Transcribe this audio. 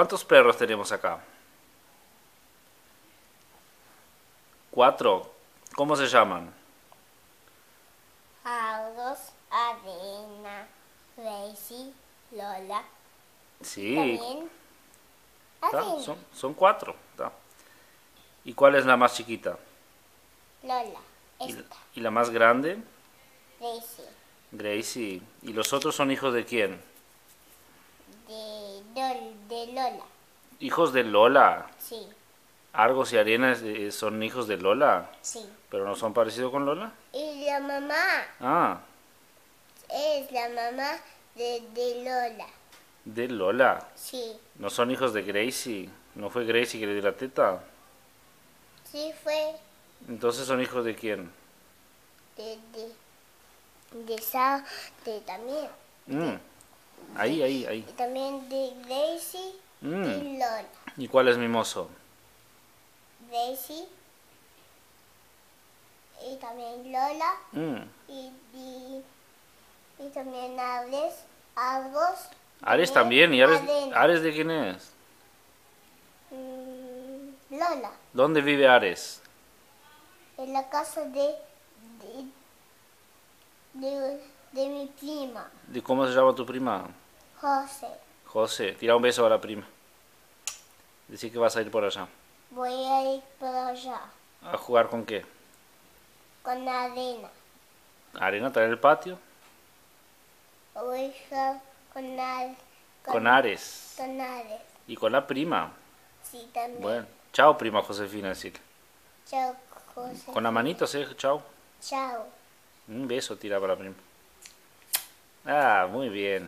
¿Cuántos perros tenemos acá? Cuatro. ¿Cómo se llaman? Argos, Arena, Daisy, Lola. Sí, son, son cuatro. ¿Y cuál es la más chiquita? Lola. ¿Y, Esta. y la más grande? Gracie. ¿Y los otros son hijos de quién? De, Lola. Hijos de Lola. Sí, Argos y Arena eh, son hijos de Lola, sí. pero no son parecidos con Lola. Y la mamá Ah, es la mamá de, de Lola. de Lola. Sí, No son hijos de Gracie. ¿No fue Gracie que le dio la teta? sí fue Entonces son hijos de quién? de, de, de Sa, de también. Mm. Ahí, ahí, ahí. Y también de Daisy Mm. y Lola. ¿Y cuál es mimoso? Daisy y también Lola Mm. y, y, y también Ares, Argos. Ares también. ¿Y Ares. Ares de quién es? Mm, Lola, ¿Dónde vive Ares? en la casa de, de, de, de mi prima, ¿De cómo se llama tu prima? José. José. Tira un beso a la prima. Decir que vas a ir por allá. Voy a ir por allá ¿A jugar con qué? con arena. ¿Arena está en el patio? Voy a jugar con, Con Ares. con Ares. Y con la prima. Sí, también. Bueno. Chao, prima Josefina, decir. Chao, José. Con la manito, sí. Chao. Chao. Un beso tira para la prima. Ah, muy bien.